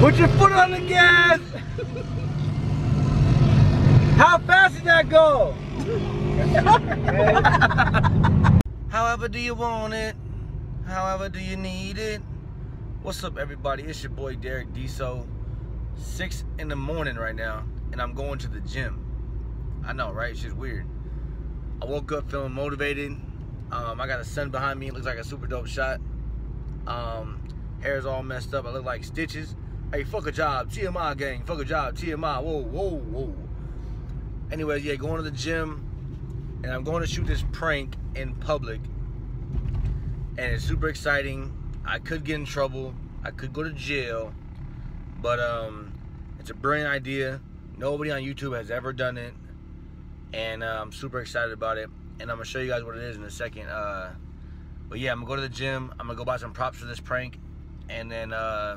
Put your foot on the gas. How fast did that go? However do you want it? However do you need it? What's up everybody? It's your boy Derek Deso. Six in the morning right now, and I'm going to the gym. I know, right? It's just weird. I woke up feeling motivated. Um, I got a sun behind me. It looks like a super dope shot. Um, hair's all messed up. I look like stitches. Hey, fuck a job. TMI gang. Fuck a job. TMI. Whoa, whoa, whoa. Anyways, yeah, going to the gym. And I'm going to shoot this prank in public. And it's super exciting. I could get in trouble. I could go to jail. But um, it's a brilliant idea. Nobody on YouTube has ever done it. And uh, I'm super excited about it. And I'm going to show you guys what it is in a second. Uh, but yeah, I'm going to go to the gym. I'm going to go buy some props for this prank. And then uh,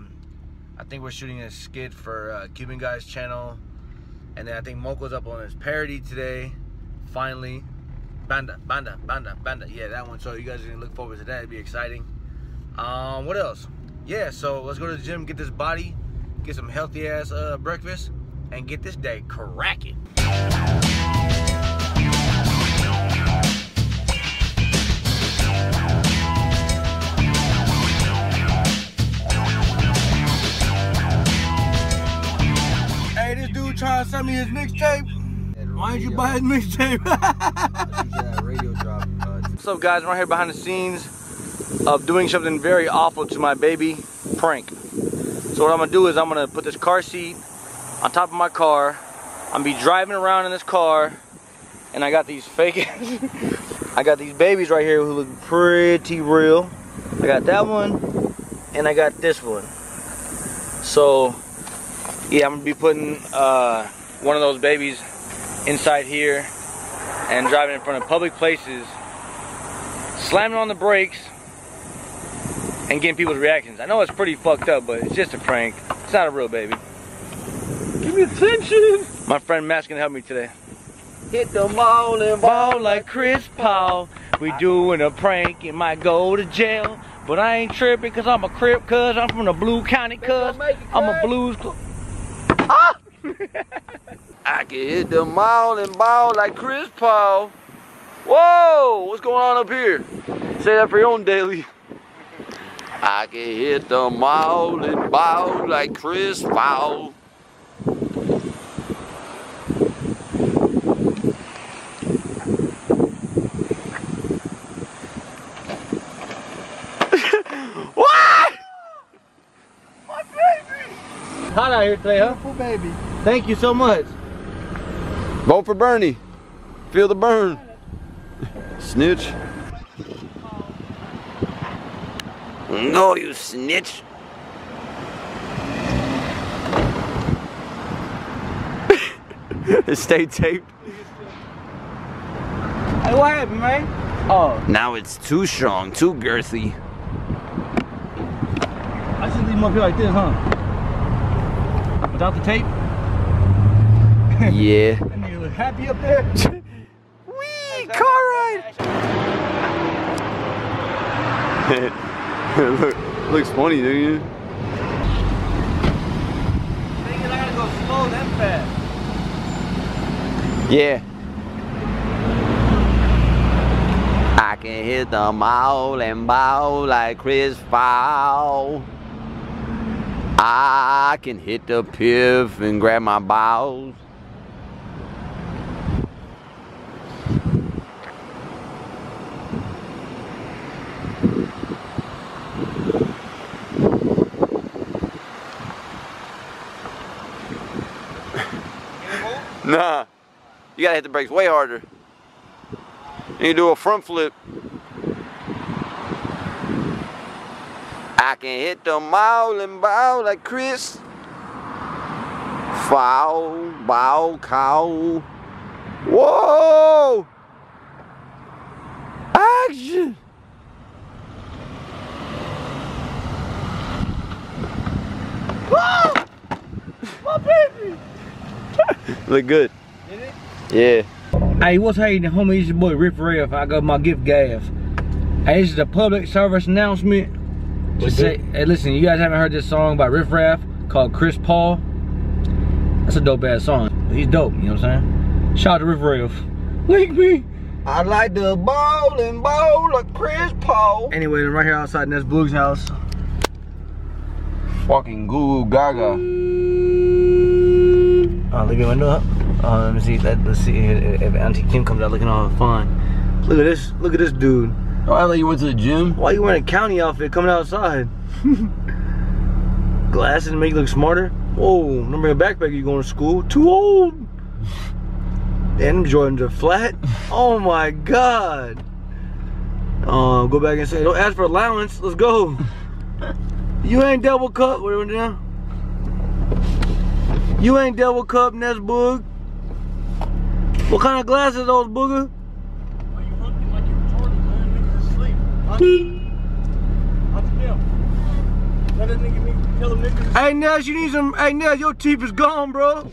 I think we're shooting a skit for uh, Cuban Guy's channel. And then I think Moko's up on his parody today. Finally. Banda, Banda, Banda, Banda. Yeah, that one. So you guys to look forward to that. It'd be exciting. Um, what else? Yeah, so let's go to the gym, get this body, get some healthy ass uh, breakfast, and get this day cracking. Send me his mixtape. Why did you buy his mixtape? What's up, guys? I'm right here behind the scenes of doing something very awful to my baby prank. So what I'm gonna do is I'm gonna put this car seat on top of my car. I'm gonna be driving around in this car, and I got these fake. I got these babies right here who look pretty real. I got that one, and I got this one. So yeah, I'm gonna be putting uh, one of those babies inside here and driving in front of public places, slamming on the brakes, and getting people's reactions. I know it's pretty fucked up, but it's just a prank. It's not a real baby. Give me attention. My friend Matt's gonna help me today. Hit the mall and Ball like Chris Paul. We doing a prank, it might go to jail. But I ain't tripping cause I'm a crip cuz I'm from the Blue County cuz I'm a blues cl- Ah! I can hit the mall and ball like Chris Paul. Whoa, what's going on up here? Say that for your own daily. I can hit the mall and ball like Chris Paul. What? Hot out here today, huh? Beautiful baby. Thank you so much. Vote for Bernie. Feel the burn. Snitch. No, you snitch. Stay taped. Hey, what happened, man? Oh, Now it's too strong, too girthy. I should leave him up here like this, huh? Without the tape? Yeah. That nigga look happy up there. Wee, car ride. Look, looks funny, don't you? Thinking I gotta go slow then fast. Yeah. I can hit the mall and bow like Chris Paul. I can hit the piff and grab my balls. Nah. You gotta hit the brakes way harder. And you do a front flip. I can hit the mall and bow like Chris. Foul, bow, cow. Whoa! Action! My baby! Look good. Did it? Yeah. Hey, what's happening, homie? It's your boy Riff Raff. I got my gift gas. Hey, this is a public service announcement. To say, hey, listen, you guys haven't heard this song by Riff Raff. called Chris Paul. That's a dope ass song. He's dope, you know what I'm saying? Shout out to Riff Raff. Link me. I like the ball and ball like Chris Paul. Anyway, I'm right here outside Ness Boog's house. Fucking goo gaga. Oh, look at my door. Uh, let me see. Let, let's see if if Auntie Kim comes out looking all fine. Look at this. Look at this dude. Oh, I thought you went to the gym. Why you wearing a county outfit coming outside? Glasses to make you look smarter. Whoa, don't bring a backpack. You going to school? Too old. And Jordans are flat. Oh my god. Uh, go back and say, don't ask for allowance. Let's go. You ain't double cut. What are we doing? You ain't double cup, Ness Boog. What kind of glasses are those, Booger? Why you hunting like you retarded, man? Niggas asleep. Hunting. Hunting them. Let that nigga me kill them niggas. Hey Ness, you need some. Hey Ness, your teeth is gone, bro.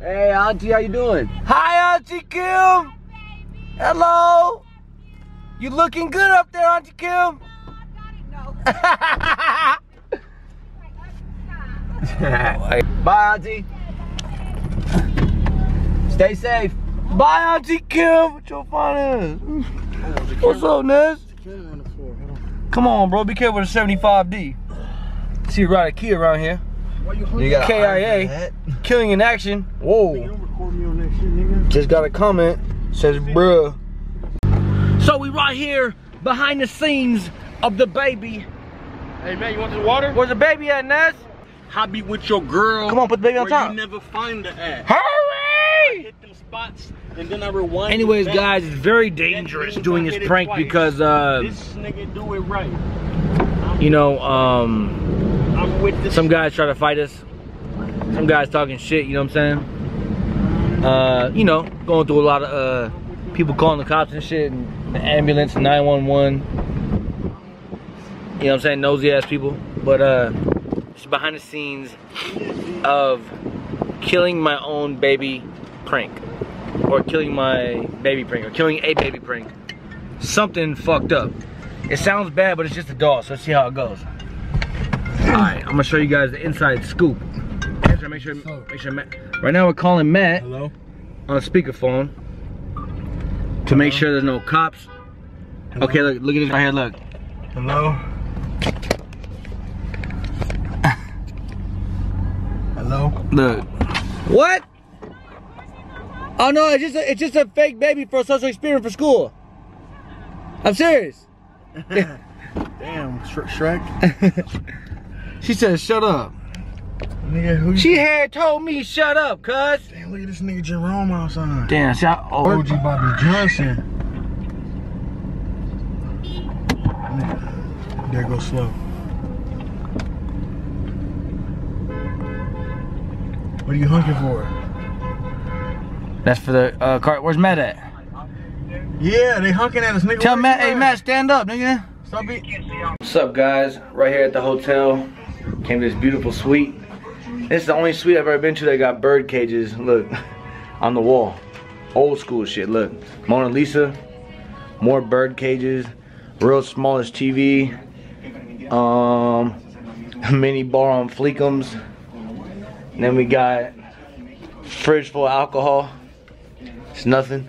Hey, auntie, how you doing? Hi, Auntie Kim. Hello. You looking good up there, Auntie Kim? Bye, auntie. Stay safe. Bye, Auntie Kim. What your fine? What's up, Ness? Come on, bro. Be careful with the 75D. See, you ride a key around here. You got KIA. Killing in action. Whoa. Don't record me on that shit, nigga. Just got a comment. Says, bruh. So we right here behind the scenes of the baby. Hey, man, you want this water? Where's the baby at, Ness? Be with your girl. Come on, put the baby on top. you never find the ass. Hurry! Spots, and then I rewind. Anyways, guys, it's very dangerous doing this prank twice. because, uh, This nigga do it right. you know, um, I'm with this. some guys try to fight us. Some guys talking shit, you know what I'm saying? Uh, you know, going through a lot of, uh, people calling the cops and shit, and the ambulance, 911. You know what I'm saying? Nosy ass people. But, uh, it's behind the scenes of killing my own baby prank. Or killing my baby prank. Or killing a baby prank. Something fucked up. It sounds bad, but it's just a doll, so let's see how it goes. Alright, I'm gonna show you guys the inside scoop. Make sure, make sure, make sure, Matt. Right now we're calling Matt Hello? on a speakerphone to make sure there's no cops. Okay, look, look at this right here, look. Hello? Hello? Look. What? Oh no, it's just a, it's just a fake baby for a social experiment for school. I'm serious. Damn, Sh- Shrek. She said, shut up. Nigga, who? She had told me shut up, cuz. Damn, look at this nigga Jerome outside. Damn, she, oh, OG Bobby Johnson. There goes slow. What are you hunting for? That's for the uh, car. Where's Matt at? Yeah, they hunking at us, nigga. Tell Matt, hey? Matt, stand up, nigga. Stop it. What's up, guys? Right here at the hotel. Came to this beautiful suite. This is the only suite I've ever been to that got bird cages. Look, on the wall. Old school shit. Look, Mona Lisa. More bird cages. Real smallest TV. Um, mini bar on Fleekums. And then we got fridge full of alcohol. It's nothing.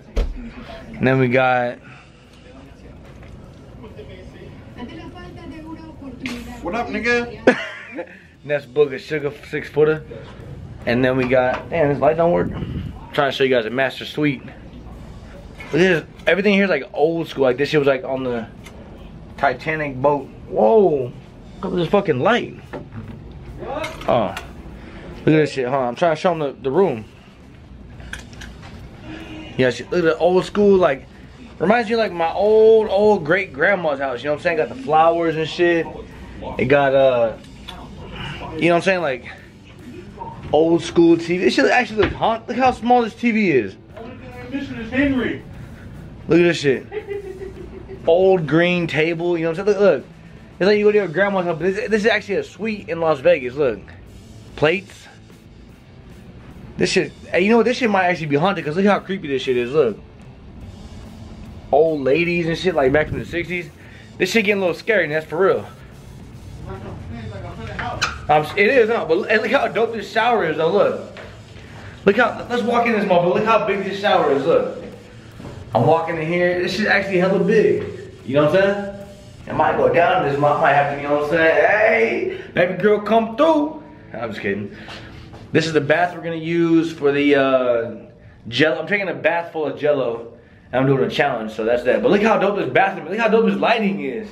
And then we got What up, nigga? Next book is Sugar Six Footer. And then we got, damn, this light don't work. trying to show you guys a master suite. But this, everything here is like old school. Like this shit was like on the Titanic boat. Whoa, look at this fucking light. Oh, look at this shit, huh? I'm trying to show them the, the room. Yeah, shit, look at the old school, like, reminds me like my old, old great grandma's house. You know what I'm saying? Got the flowers and shit. It got, uh, you know what I'm saying? Like old school TV. This should actually look haunt. Look how small this TV is. Look at this shit. Old green table. You know what I'm saying? Look, look. It's like you go to your grandma's house, this, this is actually a suite in Las Vegas. Look, plates. This shit. Hey, you know what? This shit might actually be haunted because look how creepy this shit is. Look. Old ladies and shit like back from the 60s. This shit getting a little scary, and that's for real. Um, it is, huh? But and look how dope this shower is, though. Look. Look how, let's walk in this motherfucker. Look how big this shower is, look. I'm walking in here, this shit actually hella big. You know what I'm saying? I might go down this, I might have to, you know what I'm saying? Hey, baby girl, come through. I'm just kidding. This is the bath we're gonna use for the uh, jello. I'm taking a bath full of jello, and I'm doing a challenge, so that's that. But look how dope this bathroom, look how dope this lighting is.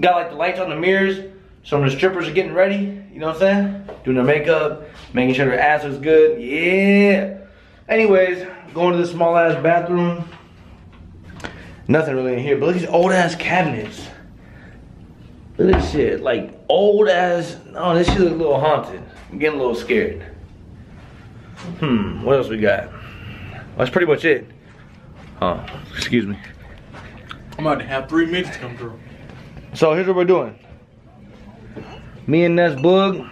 Got like the lights on the mirrors, some of the strippers are getting ready, you know what I'm saying? Doing their makeup, making sure their ass looks good, yeah. Anyways, going to the small ass bathroom. Nothing really in here, but look at these old ass cabinets. Look at this shit, like old ass, oh this shit look a little haunted. I'm getting a little scared. Hmm, what else we got? That's pretty much it. Oh, excuse me. I'm about to have three minutes to come through. So here's what we're doing. Me and Ness Boog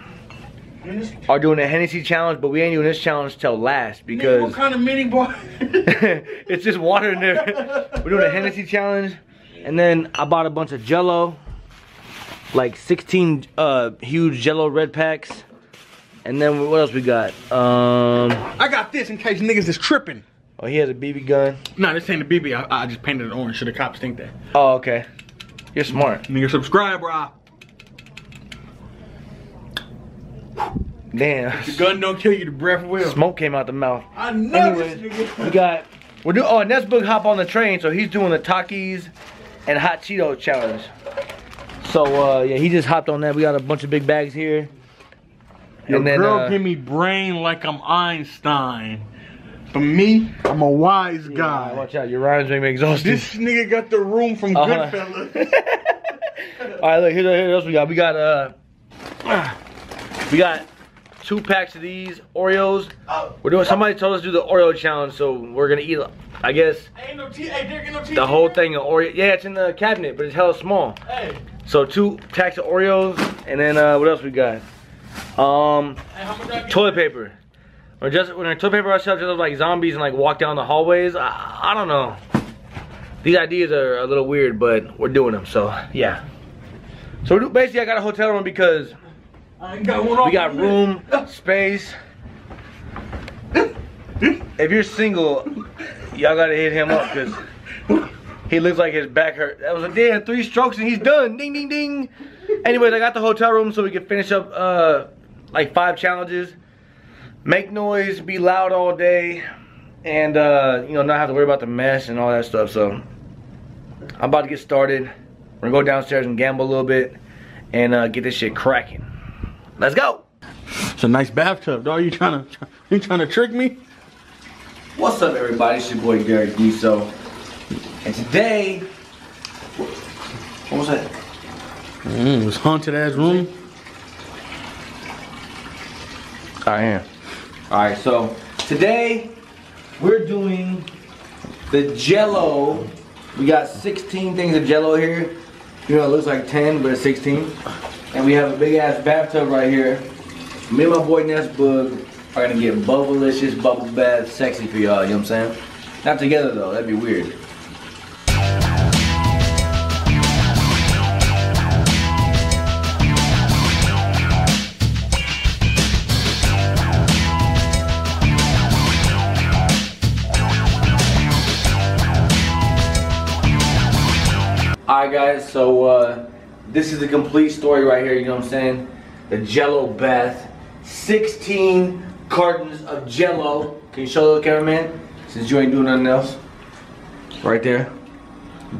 are doing a Hennessy challenge, but we ain't doing this challenge till last because what kind of mini bar? it's just water in there. We're doing a Hennessy challenge, and then I bought a bunch of Jello, like 16 uh, huge Jello red packs, and then what else we got? Um, I got this in case niggas is tripping. oh, he has a BB gun. Nah, this ain't a BB. I, I just painted it orange so the cops think that. Oh, okay. You're smart. Nigga, subscribe, bro. Damn. The gun don't kill you, the breath will. Smoke came out the mouth. I know Anyways, this nigga. we got we're doing. Oh, and hop on the train, so he's doing the Takis and hot Cheeto challenge. So uh, yeah, he just hopped on that. We got a bunch of big bags here. Your and then girl uh, give me brain like I'm Einstein. For me, I'm a wise yeah, guy. watch out, your rhymes make me exhausted. This nigga got the room from Uh-huh. Goodfellas. All right, look here. Here's what else we got. We got uh, we got two packs of these Oreos. We're doing. Somebody told us to do the Oreo challenge, so we're gonna eat. I guess ain't no tea. Hey, Derek, ain't no tea. the whole thing of Oreo. Yeah, it's in the cabinet, but it's hella small. Hey, So two packs of Oreos, and then uh, what else we got? Um, hey, how much I get? toilet paper. Or just when I toilet paper ourselves, just like zombies and like walk down the hallways. I, I don't know. These ideas are a little weird, but we're doing them. So yeah. So basically, I got a hotel room because I got one we got room, space. If you're single, y'all gotta hit him up because he looks like his back hurt. That was a damn three strokes and he's done. Ding ding ding. Anyways, I got the hotel room so we can finish up uh like five challenges. Make noise, be loud all day, and uh, you know, not have to worry about the mess and all that stuff. So I'm about to get started. We're gonna go downstairs and gamble a little bit and uh, get this shit cracking. Let's go. It's a nice bathtub, dog. You trying to you trying to trick me? What's up, everybody? It's your boy Derek Deso, and today, what was that? Mm, was haunted ass room. I am. All right, so today we're doing the Jello. We got 16 things of Jello here. You know, it looks like 10, but it's 16. And we have a big ass bathtub right here. Me and my boy Ness Boog are gonna get bubblicious bubble bath sexy for y'all. You know what I'm saying? Not together though. That'd be weird. Guys, so uh, this is the complete story right here, you know what I'm saying? The Jello bath. 16 cartons of Jello. Can you show the cameraman? Since you ain't doing nothing else. Right there.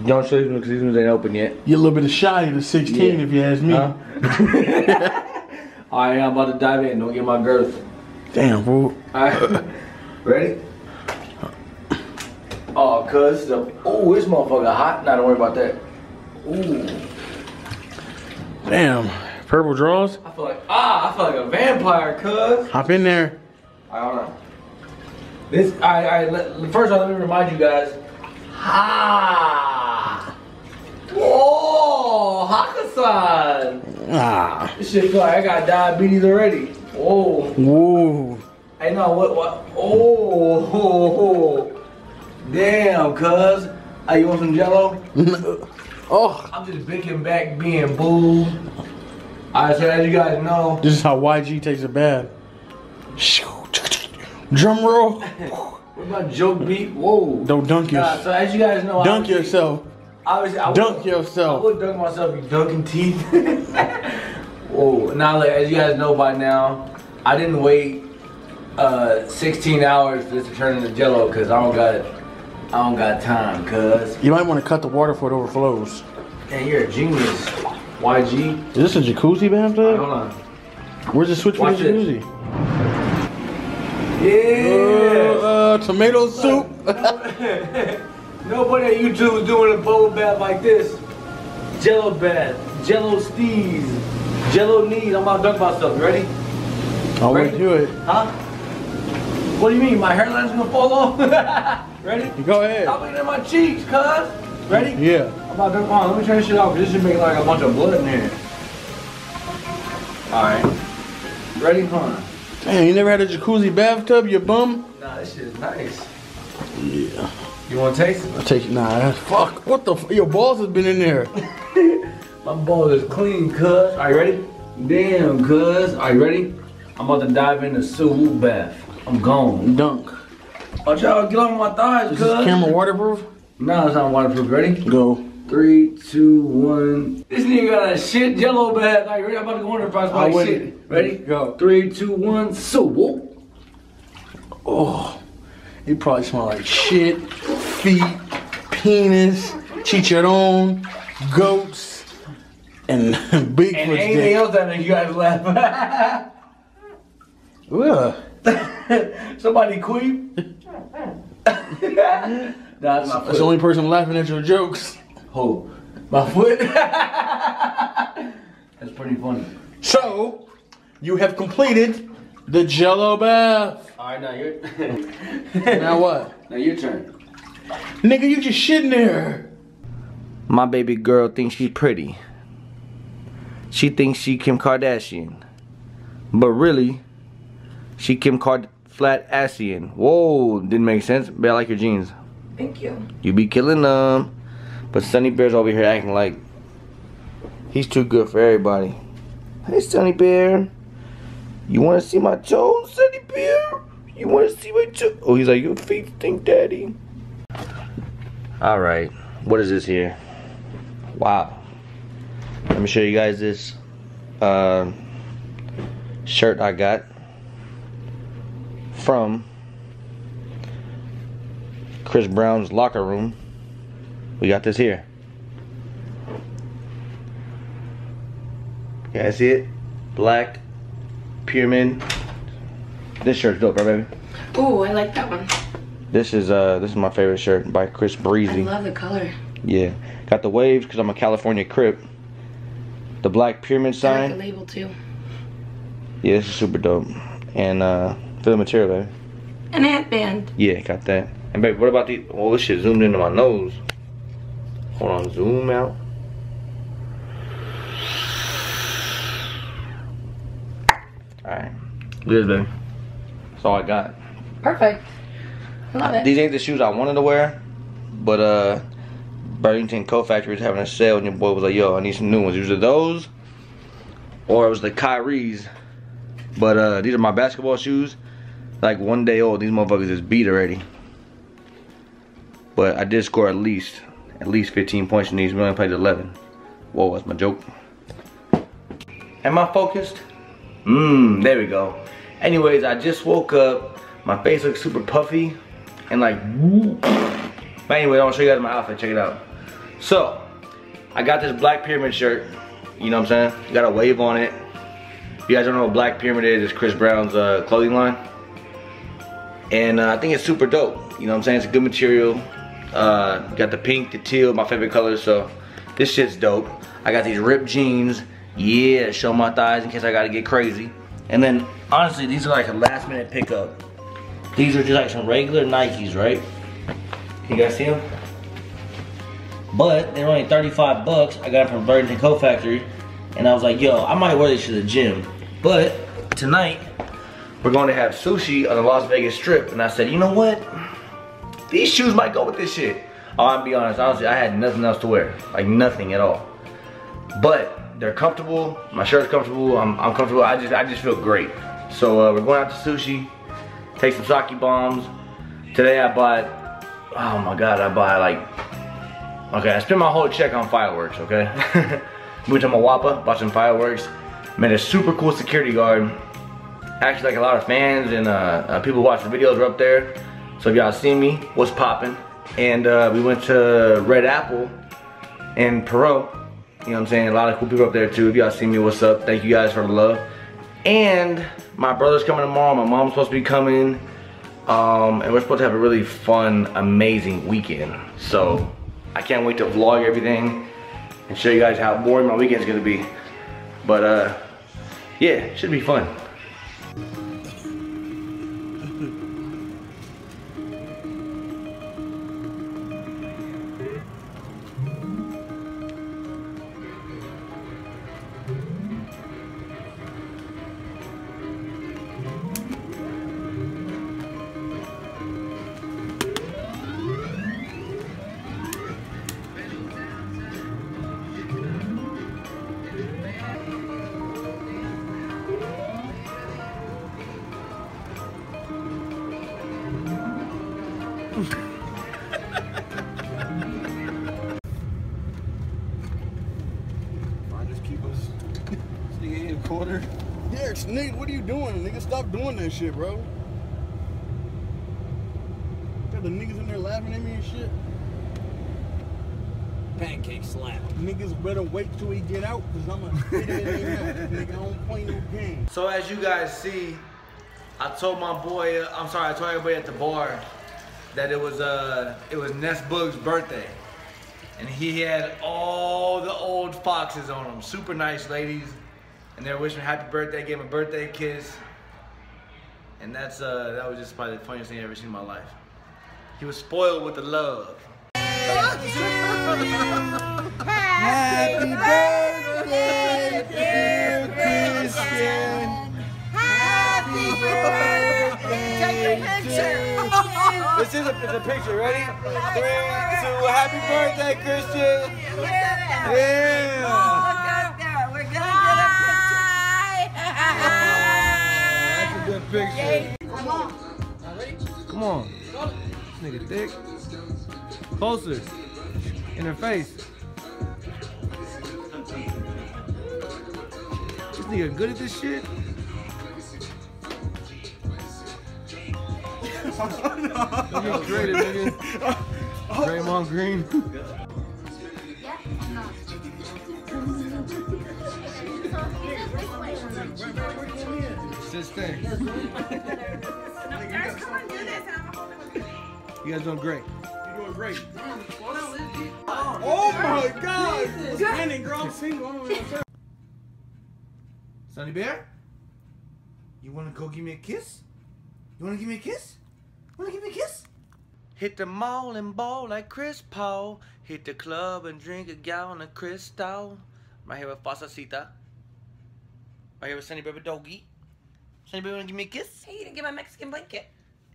Don't show these because these ones ain't open yet. You're a little bit shy of the 16 Yeah. if you ask me. Huh? Alright, I'm about to dive in. Don't get my girth. Damn, fool. Alright. Ready? Oh, cuz. Oh, this motherfucker hot. Nah, don't worry about that. Ooh. Damn. Purple draws. I feel like, ah, I feel like a vampire, cuz. Hop in there. I don't know. This, I, I, let, first of all, let me remind you guys. Ha! Whoa, Hakkasan! Ah. This shit feel like I got diabetes already. Whoa. Whoa. Hey, no, what, what? Oh, ho, ho. Damn, cuz. Hey, you want some jello? oh. I'm just and back being boo. Alright, so as you guys know, This is how YG takes a bath. Drum roll. what about joke beat? Whoa. Don't dunk Nah, yourself. so as you guys know, Dunk obviously- yourself. Obviously, I Dunk would, yourself. I would dunk myself, you dunking teeth. Whoa. Now, like, as you guys know by now, I didn't wait uh, 16 hours for this to turn into Jello because I don't got, I don't got time. Cause, You might want to cut the water before it overflows. man, you're a genius. YG. Is this a jacuzzi Hold bathtub? on. Where's the switch for Watch the this. jacuzzi? Yeah. Uh, uh, tomato soup. Nobody at YouTube is doing a bubble bath like this. Jello bath, Jello steez, Jello knees. I'm about to dunk myself. You ready? I'll wait Ready? do it. Huh? What do you mean? My hairline's gonna fall off? ready? Go ahead. Stop looking at my cheeks, cuz. Ready? Yeah. I'm about to dunk on. Let me turn this shit off. This should make like a bunch of blood in here. Alright. Ready? Hold on. Damn, you never had a jacuzzi bathtub, you bum? Nah, this shit is nice. Yeah. You wanna taste it? I'll take Nah, that's- fuck. What the? F- Your balls has been in there. My balls is clean, cuz. Are you ready? Damn, cuz. Are you ready? I'm about to dive in the Sulu bath. I'm gone. Dunk. Watch out, get off my thighs, Is cuz. this camera waterproof? No, it's not waterproof. Ready? Go. Three, two, one. This nigga got a shit jello you ready? I'm about to go in there and I find shit. Ready? Go. Three, two, one. So, whoop. Oh, it probably smell like shit, feet, penis, chicharron, goats, and Bigfoot's And anything dick. else that you guys laugh. Ugh. Somebody queep. nah, that's my That's the only person laughing at your jokes. Who? My foot? That's pretty funny. So, you have completed the Jello bath. Alright, now your Now what? now your turn. Nigga, you just shitting there. My baby girl thinks she's pretty. She thinks she Kim Kardashian. But really, she Kim Card flat Asian. Whoa, didn't make sense. But I like your jeans. Thank you. You be killing them. But Sunny Bear's over here acting like he's too good for everybody. Hey Sunny Bear. You wanna see my toes, Sunny Bear? You wanna see my toes? Oh, he's like, your feet stink, daddy. Alright, what is this here? Wow. Let me show you guys this uh, shirt I got from Chris Brown's locker room. We got this here. You guys see it? Black pyramid. This shirt's dope, right, baby? Ooh, I like that one. This is uh, this is my favorite shirt by Chris Breezy. I love the color. Yeah, got the waves because I'm a California Crip. The black pyramid I like sign. the label too. Yeah, this is super dope. And uh, feel the material, baby. An headband. Yeah, got that. And baby, what about the? Oh, this shit zoomed into my nose. Hold on, zoom out. All right, this, baby. That's all I got. Perfect. I love it. These ain't the shoes I wanted to wear, but uh, Burlington Coat Factory was having a sale, and your boy was like, "Yo, I need some new ones." Either those, or it was the Kyrie's. But uh, these are my basketball shoes, like one day old. These motherfuckers is beat already. But I did score at least, at least 15 points in these. We only played 11. Whoa, that's my joke. Am I focused? Mmm, there we go. Anyways, I just woke up. My face looks super puffy and like. But anyway, I'm gonna show you guys my outfit. Check it out. So, I got this black pyramid shirt. You know what I'm saying? You Got a wave on it. If you guys don't know what Black Pyramid is, it's Chris Brown's uh, clothing line. And uh, I think it's super dope. You know what I'm saying? It's a good material. Uh, got the pink, the teal, my favorite colors. So this shit's dope. I got these ripped jeans. Yeah, show my thighs in case I gotta get crazy. And then honestly, these are like a last minute pickup. These are just like some regular Nikes, right? Can You guys see them? But they're only 35 bucks. I got them from Burlington Coat Factory. And I was like, yo, I might wear these to the gym. But tonight, we're going to have sushi on the Las Vegas Strip. And I said, you know what? These shoes might go with this shit. Oh, I'll be honest, honestly, I had nothing else to wear. Like nothing at all. But they're comfortable. My shirt's comfortable. I'm, I'm comfortable. I just I just feel great. So uh, we're going out to sushi. Take some sake bombs. Today I bought. Oh my god! I bought like. Okay, I spent my whole check on fireworks. Okay. Moved to my Mawapa, bought some fireworks. Met a super cool security guard. Actually, like a lot of fans and uh, uh, people who watch the videos are up there. So if y'all see me, what's popping? And uh, we went to Red Apple in Peru. You know what I'm saying? A lot of cool people up there too. If y'all see me, what's up? Thank you guys for the love. And my brother's coming tomorrow. My mom's supposed to be coming. Um, and we're supposed to have a really fun, amazing weekend. So I can't wait to vlog everything and show you guys how boring my weekend's gonna be. But uh, yeah, it should be fun. Bye. I just keep us. Nigga in the corner. Derek, nigga, what are you doing? Nigga, stop doing that shit, bro. Got the niggas in there laughing at me and shit. Pancake slap. Niggas better wait till he get out, cause I'm gonna hit it in their mouth. Nigga, I don't play no game. So as you guys see, I told my boy, I'm sorry, I told everybody at the bar that it was uh it was Ness Boog's birthday. And he had all the old foxes on him. Super nice ladies. And they're wishing me happy birthday, gave him a birthday kiss. And that's uh that was just probably the funniest thing I've ever seen in my life. He was spoiled with the love. Happy birthday, dear Christian. Happy birthday. Take a picture. This is a, it's a picture, ready? Three, two, happy birthday, Christian! Yeah! Oh, look up there. We're gonna get a picture. That's a good picture. Come on. Come on. This nigga thick. Closer. In her face. This nigga good at this shit? Don't get creative, nigga. Draymond Green. This thing. You guys doing great. You're doing great. Oh my god! Standing girl, I'm single. I don't know what's up. Sonny Bear? You wanna go give me a kiss? You wanna give me a kiss? Wanna give me a kiss? Hit the mall and ball like Chris Paul. Hit the club and drink a gallon of Cristal. Right here with Fasacita. Right here with Sunny Bear Doggy. Sunny Bear wanna give me a kiss? Hey, you didn't get my Mexican blanket.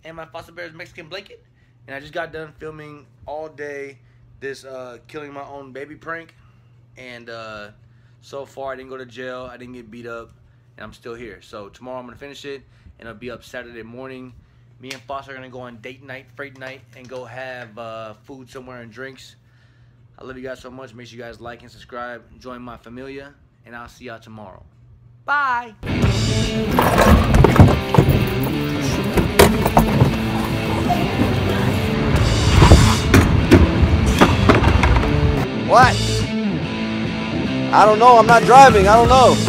and my Foster Bear's Mexican blanket. And I just got done filming all day this uh, killing my own baby prank. And uh, so far, I didn't go to jail. I didn't get beat up. And I'm still here. So tomorrow, I'm going to finish it. And it'll be up Saturday morning. Me and Foster are to go on date night, freight night, and go have uh, food somewhere and drinks. I love you guys so much. Make sure you guys like and subscribe. Join my familia. And I'll see y'all tomorrow. Bye. What? I don't know. I'm not driving. I don't know.